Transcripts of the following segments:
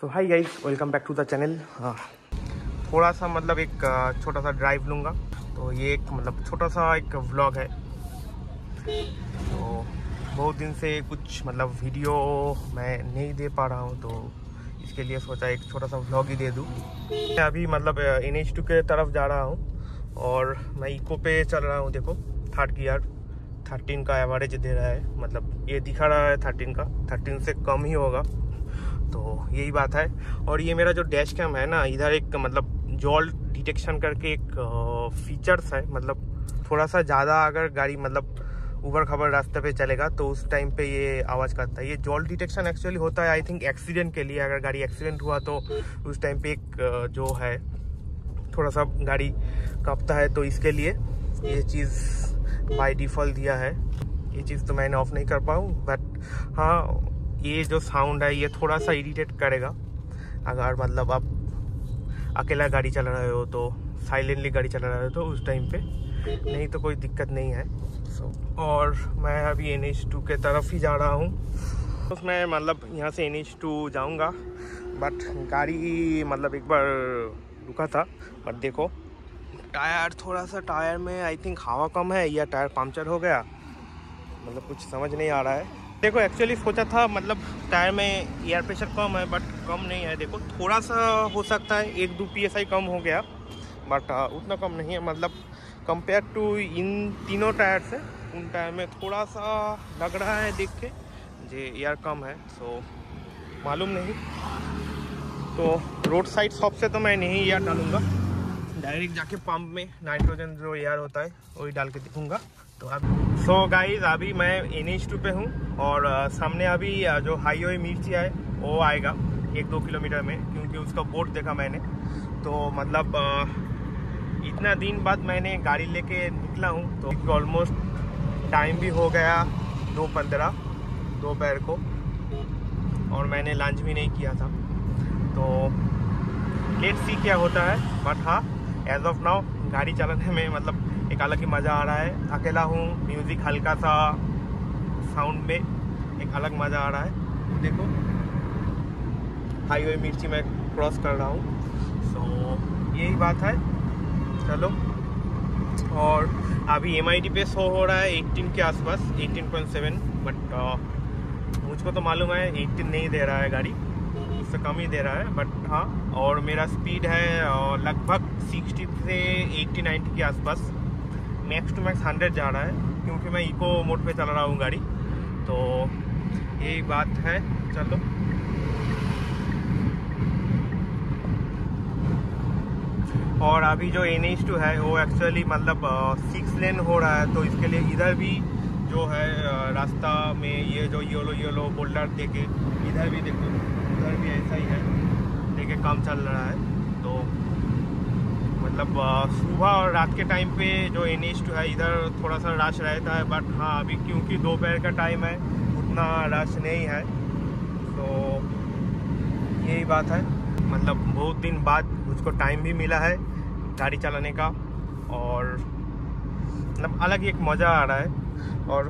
So hi guys welcome back to the channel थोड़ा सा मतलब एक छोटा सा ड्राइव लूँगा। तो ये एक मतलब छोटा सा एक व्लॉग है। तो बहुत दिन से कुछ मतलब वीडियो मैं नहीं दे पा रहा हूँ तो इसके लिए सोचा एक छोटा सा व्लॉग ही दे दूँ। मैं अभी मतलब एन एच टू के तरफ़ जा रहा हूँ और मैं इको पे चल रहा हूँ, देखो थर्ड गियर थर्टीन का एवरेज दे रहा है मतलब ये दिखा रहा है थर्टीन का। थर्टीन से कम ही होगा। तो यही बात है। और ये मेरा जो डैश कैम है ना, इधर एक मतलब जॉल डिटेक्शन करके एक फीचर्स है। मतलब थोड़ा सा ज़्यादा अगर गाड़ी मतलब ऊबर खबर रास्ते पे चलेगा तो उस टाइम पे ये आवाज़ करता है। ये जॉल डिटेक्शन एक्चुअली होता है आई थिंक एक्सीडेंट के लिए। अगर गाड़ी एक्सीडेंट हुआ तो उस टाइम पे एक जो है थोड़ा सा गाड़ी कांपता है तो इसके लिए ये चीज़ बाय डिफ़ॉल्ट दिया है। ये चीज़ तो मैंने ऑफ़ नहीं कर पाऊँ बट हाँ ये जो साउंड है ये थोड़ा सा इरीटेट करेगा। अगर मतलब आप अकेला गाड़ी चला रहे हो तो साइलेंटली गाड़ी चला रहे हो तो उस टाइम पे नहीं तो कोई दिक्कत नहीं है। सो so, और मैं अभी एन एच टू के तरफ़ ही जा रहा हूँ। उसमें मतलब यहाँ से एन एच टू जाऊँगा। बट गाड़ी मतलब एक बार रुका था। बट देखो टायर थोड़ा सा टायर में आई थिंक हवा कम है या टायर पंचर हो गया। मतलब कुछ समझ नहीं आ रहा है। देखो एक्चुअली सोचा था मतलब टायर में एयर प्रेशर कम है बट कम नहीं है। देखो, थोड़ा सा हो सकता है, एक दो पी कम हो गया बट उतना कम नहीं है। मतलब कंपेयर टू इन तीनों टायर से उन टायर में थोड़ा सा लग रहा है देख के। जे एयर कम है सो मालूम नहीं। तो रोड साइड शॉप से तो मैं नहीं एयर डालूँगा। डायरेक्ट जाके पंप में नाइट्रोजन जो एयर होता है, वही डाल के दिखूँगा। तो अब सो गाइज़ अभी मैं एन एच टू पे हूँ और सामने अभी जो हाईवे मिर्ची है, वो आएगा एक दो किलोमीटर में, क्योंकि उसका बोर्ड देखा मैंने। तो मतलब इतना दिन बाद मैंने गाड़ी लेके निकला हूँ तो ऑलमोस्ट टाइम भी हो गया दो पंद्रह, दोपहर को, और मैंने लंच भी नहीं किया था। तो लेट सी क्या होता है बट हाँ एज ऑफ़ नाउ गाड़ी चलाने में मतलब एक अलग ही मज़ा आ रहा है। अकेला हूँ म्यूज़िक हल्का सा साउंड में एक अलग मज़ा आ रहा है। देखो हाईवे मिर्ची में क्रॉस कर रहा हूँ। सो so, यही बात है। चलो। और अभी एम पे शो हो रहा है 18 के आसपास 18.7 बट मुझको तो मालूम है 18 नहीं दे रहा है गाड़ी। उससे कम ही दे रहा है बट हाँ। और मेरा स्पीड है लगभग 60 से 80 90 के आसपास। मैक्स टू मैक्स हंड्रेड जा रहा है, क्योंकि मैं इको मोड पे चला रहा हूँ गाड़ी। तो यही बात है। चलो। और अभी जो एन एच टू है, वो एक्चुअली मतलब सिक्स लेन हो रहा है तो इसके लिए इधर भी जो है रास्ता में ये जो येलो येलो बोल्डर देखे, इधर भी देखो, उधर भी ऐसा ही है। देखे काम चल रहा है। मतलब सुबह और रात के टाइम पे जो एन है, इधर थोड़ा सा रश रहता है बट हाँ अभी क्योंकि दोपहर का टाइम है, उतना रश नहीं है। तो यही बात है। मतलब बहुत दिन बाद मुझको टाइम भी मिला है, गाड़ी चलाने का, और मतलब अलग एक मज़ा आ रहा है। और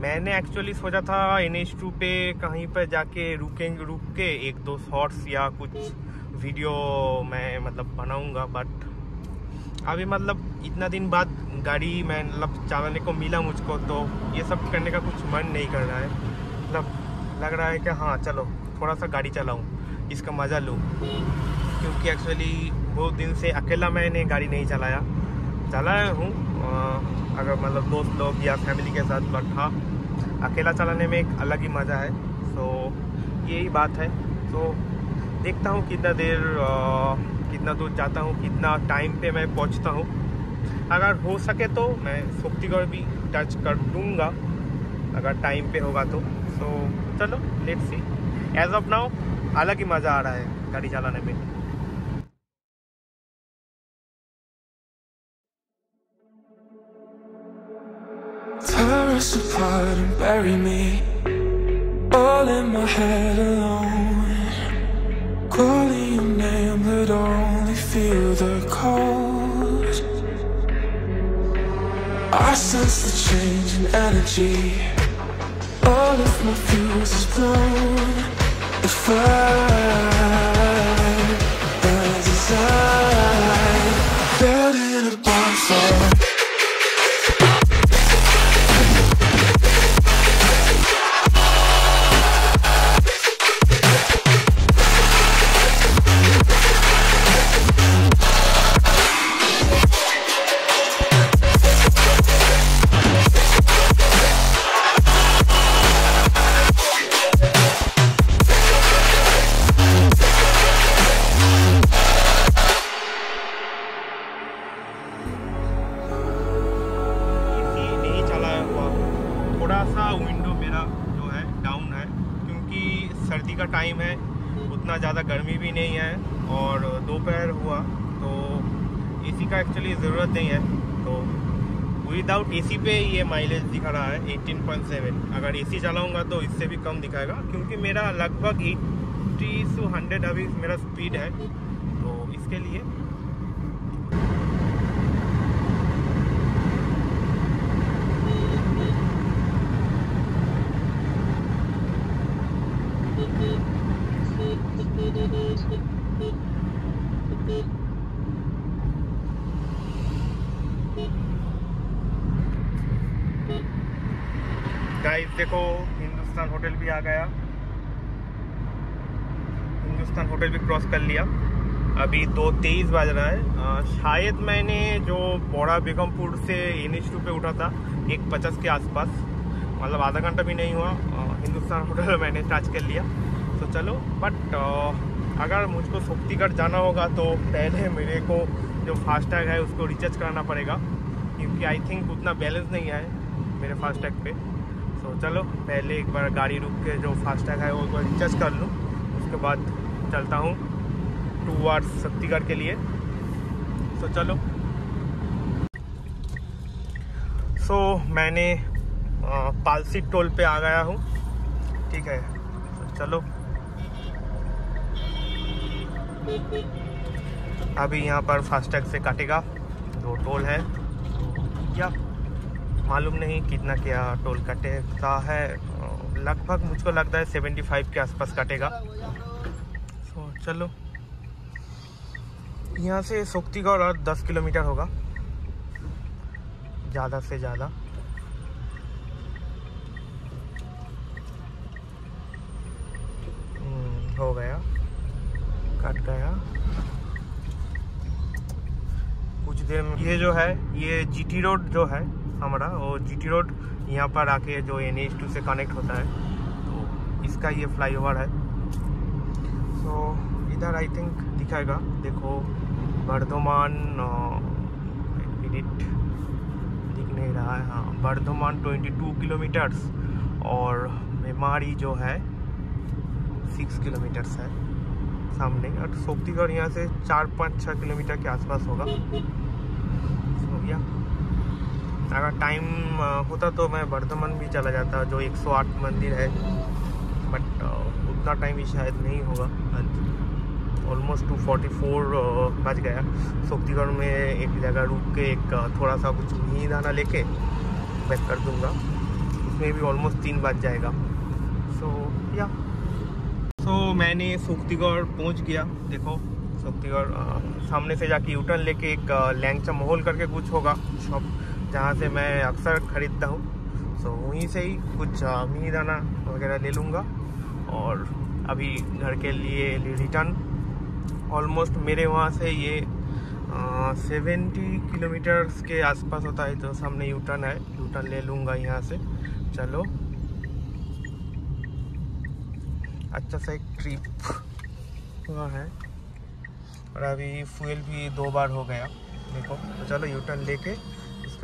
मैंने एक्चुअली सोचा था एन एच टू पे कहीं पर जाके रुकेंगे रुक के एक दो शॉर्ट्स या कुछ वीडियो मैं मतलब बनाऊँगा बट अभी मतलब इतना दिन बाद गाड़ी मैं मतलब चलाने को मिला मुझको तो ये सब करने का कुछ मन नहीं कर रहा है। मतलब लग रहा है कि हाँ चलो थोड़ा सा गाड़ी चलाऊँ, इसका मज़ा लूँ। क्योंकि एक्चुअली बहुत दिन से अकेला मैंने गाड़ी नहीं चलाया। चलाया हूँ अगर मतलब दोस्त लोग या फैमिली के साथ बट हाँ अकेला चलाने में एक अलग ही मज़ा है। तो यही बात है। तो देखता हूँ कितना देर कितना दूर जाता हूँ कितना टाइम पे मैं पहुँचता हूँ। अगर हो सके तो मैं सुक्तिगढ़ भी टच कर दूँगा अगर टाइम पे होगा तो। सो so, चलो let see as of now अलग ही मज़ा आ रहा है गाड़ी चलाने में। Tear us apart and bury me All in my head. Feel the cold I sense the change in energy. All of my fuse is blown. If I AC का actually ज़रूरत नहीं है। तो विदाउट एसी पे ये mileage दिखा रहा है 18.7 अगर एसी चलाऊँगा तो इससे भी कम दिखाएगा, क्योंकि मेरा लगभग 80 टू 100 अभी मेरा स्पीड है। तो इसके लिए गाइस देखो हिंदुस्तान होटल भी आ गया। हिंदुस्तान होटल भी क्रॉस कर लिया। अभी दो तेईस बज रहा है। आ, शायद मैंने जो बड़ा बेगमपुर से एन एच पे उठा था एक पचास के आसपास मतलब आधा घंटा भी नहीं हुआ आ, हिंदुस्तान होटल मैंने टच कर लिया। तो चलो बट आ, अगर मुझको शक्तिगढ़ जाना होगा तो पहले मेरे को जो फास्टैग है उसको रिचार्ज कराना पड़ेगा। क्योंकि आई थिंक उतना बैलेंस नहीं है मेरे फास्टैग पे। तो चलो पहले एक बार गाड़ी रुक के जो फास्टैग है वो बार रिचार्ज कर लूँ। उसके बाद चलता हूँ टू आवर्स शक्तिगढ़ के लिए। तो चलो। सो so, मैंने पालसी टोल पे आ गया हूँ। ठीक है। तो चलो। अभी यहाँ पर फास्टैग से काटेगा। दो टोल है। या। मालूम नहीं कितना क्या टोल कटेगा है। लगभग मुझको लगता है 75 के आसपास कटेगा। तो चलो। यहाँ से शक्तिगढ़ और 10 किलोमीटर होगा। ज़्यादा से ज़्यादा। हो गया। कट गया। कुछ देर में ये जो है, ये जीटी रोड जो है हमारा वो जीटी रोड यहाँ पर आके जो एन एच टू से कनेक्ट होता है तो इसका ये फ्लाईओवर है। सो so, इधर आई थिंक दिखाएगा देखो बर्धमान मिनट दिख नहीं रहा है हाँ बर्धमान 22 किलोमीटर्स और मेमारी जो है सिक्स किलोमीटर्स है सामने। और शक्तिगढ़ यहाँ से चार पाँच छः किलोमीटर के आसपास होगा। So, या अगर टाइम होता तो मैं बर्धमान भी चला जाता जो 108 मंदिर है। बट उतना टाइम भी शायद नहीं होगा। ऑलमोस्ट टू फोर्टी फोर बज गया। शक्तिगढ़ में एक जगह रुक के एक थोड़ा सा कुछ घी दाना लेके बैक कर दूँगा। उसमें भी ऑलमोस्ट तीन बज जाएगा। सो so, या सो so, मैंने शक्तिगढ़ पहुँच गया। देखो शक्तिगढ़ सामने से जाके यूटर्न लेके एक लैंगचा माहौल करके कुछ होगा। शॉप जहाँ से मैं अक्सर ख़रीदता हूँ। सो वहीं से ही कुछ मी दाना वगैरह ले लूँगा। और अभी घर के लिए रिटर्न। ऑलमोस्ट मेरे वहाँ से ये सेवेंटी किलोमीटर्स के आसपास होता है तो सामने यू टर्न है। यू टर्न ले लूँगा यहाँ से। चलो। अच्छा सा एक ट्रिप हुआ है। और अभी फ्यूल भी दो बार हो गया। देखो तो चलो यू टर्न लेके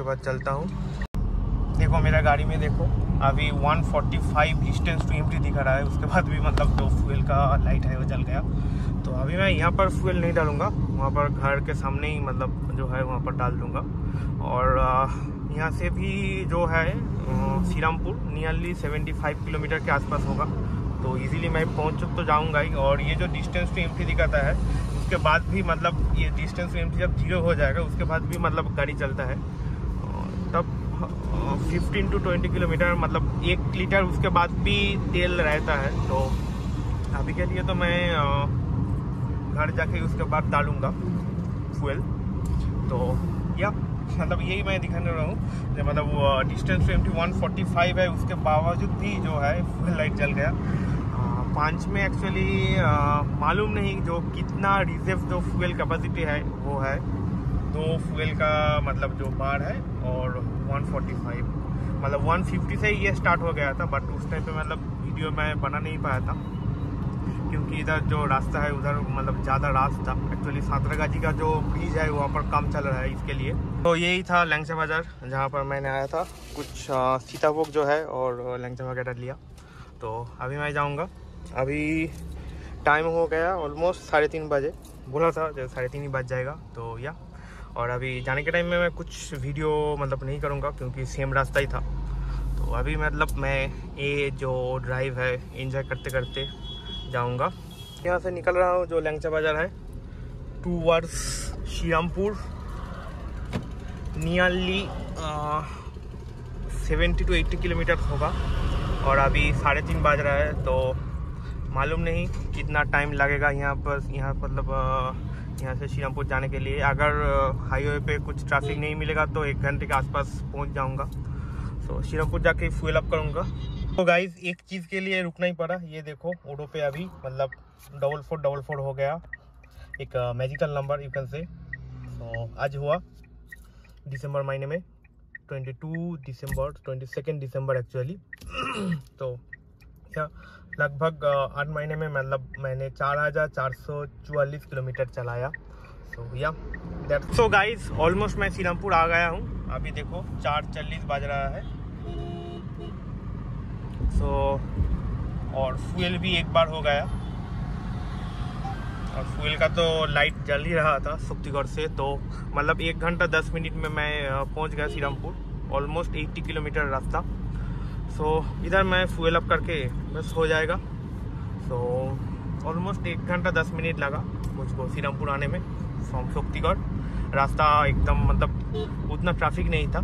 इसके बाद चलता हूँ। देखो, मेरा गाड़ी में देखो, अभी 145 डिस्टेंस टू एम्प्टी दिखा रहा है। उसके बाद भी मतलब जो फ्यूल का लाइट है, वो जल गया। तो अभी मैं यहाँ पर फ्यूल नहीं डालूँगा। वहाँ पर घर के सामने ही मतलब जो है, वहाँ पर डाल दूँगा। और यहाँ से भी जो है सीरामपुर नियरली 75 किलोमीटर के आसपास होगा। तो इजीली मैं पहुँच तो जाऊँगा ही। और ये जो डिस्टेंस टू एम्प्टी दिखाता है, उसके बाद भी मतलब ये डिस्टेंस टू एम्प्टी जब ज़ीरो हो जाएगा, उसके बाद भी मतलब गाड़ी चलता है। तब फिफ्टीन टू ट्वेंटी किलोमीटर मतलब एक लीटर उसके बाद भी तेल रहता है तो अभी के लिए तो मैं घर जाके उसके बाद डालूँगा फ्यूल तो या मतलब यही मैं दिखाने रहा हूँ मतलब वो distance twenty one forty five है, उसके बावजूद भी जो है फ्यूल लाइट जल गया. पाँच में एक्चुअली मालूम नहीं जो कितना रिज़र्व जो फ्यूल कैपेसिटी है, वो है. दो फ्यूल का मतलब जो बार है और 145 मतलब 150 से ये स्टार्ट हो गया था बट उस टाइम पे मतलब वीडियो मैं बना नहीं पाया था, क्योंकि इधर जो रास्ता है, उधर मतलब ज़्यादा रास्ता एक्चुअली सातरागाजी का जो ब्रिज है, वहाँ पर काम चल रहा है इसके लिए। तो यही था लैंगचा बाज़ार जहाँ पर मैंने आया था। कुछ सीताभोग जो है और लैंगचा वगैरह लिया। तो अभी मैं जाऊँगा। अभी टाइम हो गया ऑलमोस्ट साढ़े तीन बजे। बोला था जब साढ़े तीन ही बज जाएगा। तो या। और अभी जाने के टाइम में मैं कुछ वीडियो मतलब नहीं करूँगा, क्योंकि सेम रास्ता ही था। तो अभी मतलब मैं ये जो ड्राइव है इंजॉय करते करते जाऊँगा। यहाँ से निकल रहा हूँ जो लैंगचा बाज़ार है towards Shrirampur nearly seventy two eighty kilometre होगा। और अभी साढ़े तीन बज रहा है तो मालूम नहीं कितना टाइम लगेगा यहाँ पर, यहाँ मतलब यहाँ से श्रीरामपुर जाने के लिए। अगर हाईवे पे कुछ ट्रैफ़िक नहीं मिलेगा तो एक घंटे के आसपास पहुँच जाऊँगा। तो श्रीरामपुर जाके फ्यूल अप करूँगा। तो गाइज़ एक चीज़ के लिए रुकना ही पड़ा। ये देखो ओडो पे अभी मतलब डबल फोर डबल फोर हो गया। एक magical number you can say तो आज हुआ दिसंबर महीने में। 22 दिसंबर 22 दिसंबर एक्चुअली तो क्या लगभग आठ महीने में मतलब मैंने चार हज़ार चार सौ चौवालीस किलोमीटर चलाया। सो या दैट सो गाइस ऑलमोस्ट मैं श्रीरामपुर आ गया हूँ। अभी देखो चार चालीस बज रहा है। सो so, और फ्यूल भी एक बार हो गया। और फ्यूल का तो लाइट जल ही रहा था सुक्तिगढ़ से तो मतलब एक घंटा दस मिनट में मैं पहुँच गया श्रीरामपुर ऑलमोस्ट 80 किलोमीटर रास्ता। सो so, इधर मैं फ्यूल अप करके बस हो जाएगा। सो ऑलमोस्ट एक घंटा दस मिनट लगा मुझको श्रीरामपुर आने में फ्रॉम शक्तिगढ़ रास्ता एकदम मतलब उतना ट्रैफ़िक नहीं था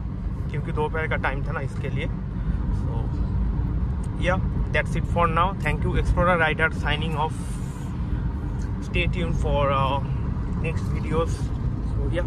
क्योंकि दोपहर का टाइम था ना इसके लिए। So yeah that's it for now thank you explorer rider signing off stay tune for next videos so yeah